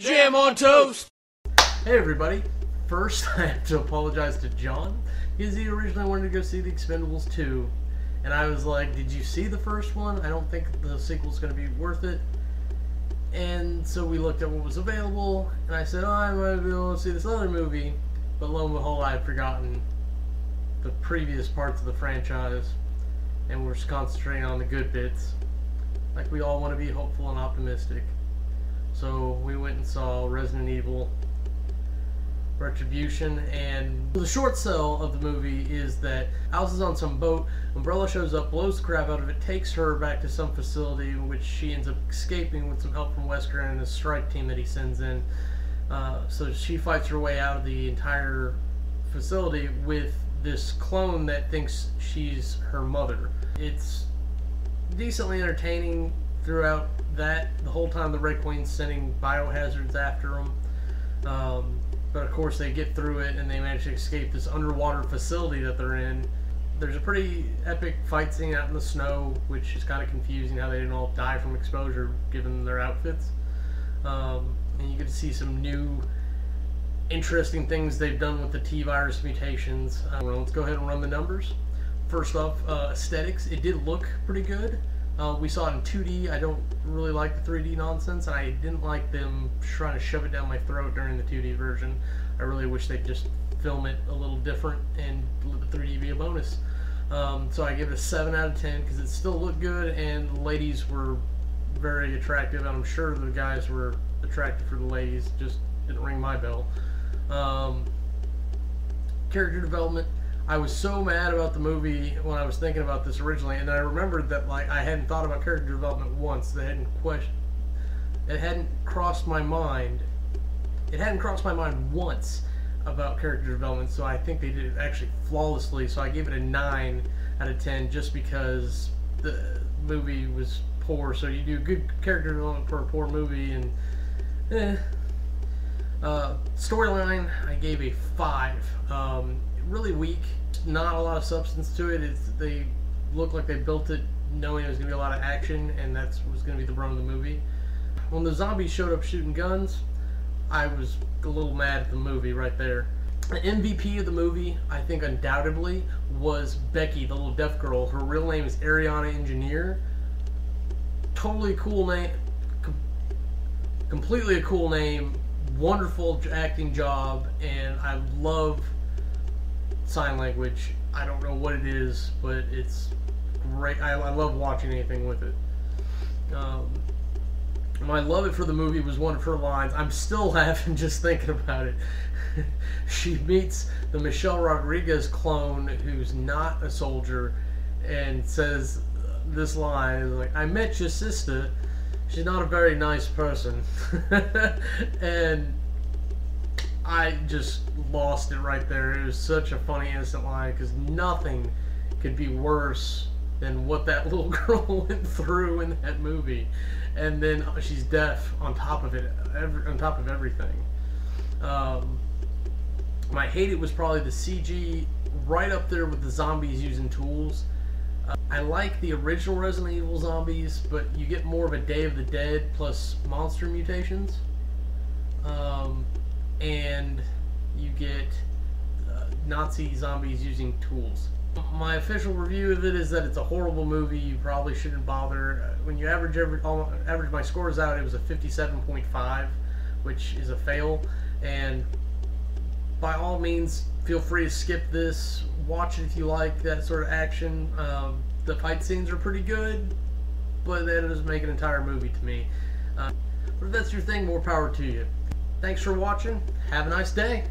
Jam on toast. Hey everybody. First, I have to apologize to Jon because he originally wanted to go see The Expendables 2. And I was like, Did you see the first one? I don't think the sequel's going to be worth it. And so we looked at what was available, and I said, Oh, I might be able to see this other movie. But lo and behold, I had forgotten the previous parts of the franchise, and we're just concentrating on the good bits. Like we all want to be hopeful and optimistic. So we went and saw Resident Evil Retribution, and the short sell of the movie is that Alice is on some boat, Umbrella shows up, blows the crap out of it, takes her back to some facility which she ends up escaping with some help from Wesker and a strike team that he sends in. Uh, so she fights her way out of the entire facility with this clone that thinks she's her mother. It's decently entertaining throughout that. The whole time the Red Queen's sending biohazards after them. Um, but of course, they get through it and they manage to escape this underwater facility that they're in. There's a pretty epic fight scene out in the snow, which is kind of confusing how they didn't all die from exposure given their outfits. Um, and you get to see some new, interesting things they've done with the T virus mutations. Uh, let's go ahead and run the numbers. First off, uh, aesthetics. It did look pretty good. Uh, we saw it in 2D. I don't really like the 3D nonsense, and I didn't like them trying to shove it down my throat during the 2D version. I really wish they'd just film it a little different and let the 3D be a bonus. Um, so I give it a 7 out of 10 because it still looked good, and the ladies were very attractive, and I'm sure the guys were attractive for the ladies, just didn't ring my bell. Um, character development I was so mad about the movie when I was thinking about this originally, and I remembered that like I hadn't thought about character development once. That hadn't question, it hadn't crossed my mind. It hadn't crossed my mind once about character development. So I think they did it actually flawlessly. So I gave it a nine out of ten just because the movie was poor. So you do good character development for a poor movie, and eh. Uh, storyline, I gave a five. Um, really weak not a lot of substance to it. It's, they look like they built it knowing there was going to be a lot of action, and that's was going to be the run of the movie. When the zombies showed up shooting guns, I was a little mad at the movie right there. The MVP of the movie, I think undoubtedly, was Becky, the little deaf girl. Her real name is Aryana Engineer. Totally cool name. Com- completely a cool name. Wonderful acting job, and I love sign language. I don't know what it is, but it's great. I, I love watching anything with it. Um, my love it for the movie was one of her lines. I'm still laughing just thinking about it. she meets the Michelle Rodriguez clone who's not a soldier and says this line like, I met your sister. She's not a very nice person. and I just lost it right there. It was such a funny instant line because nothing could be worse than what that little girl went through in that movie, and then she's deaf on top of it, every, on top of everything. Um, my hate it was probably the CG right up there with the zombies using tools. I like the original Resident Evil zombies, but you get more of a Day of the Dead plus monster mutations. Um, and you get uh, Nazi zombies using tools. My official review of it is that it's a horrible movie. You probably shouldn't bother. Uh, when you average every average my scores out, it was a 57.5, which is a fail. And by all means, feel free to skip this. Watch it if you like that sort of action. Um, the fight scenes are pretty good, but that doesn't make an entire movie to me. Uh, but if that's your thing, more power to you. Thanks for watching. Have a nice day.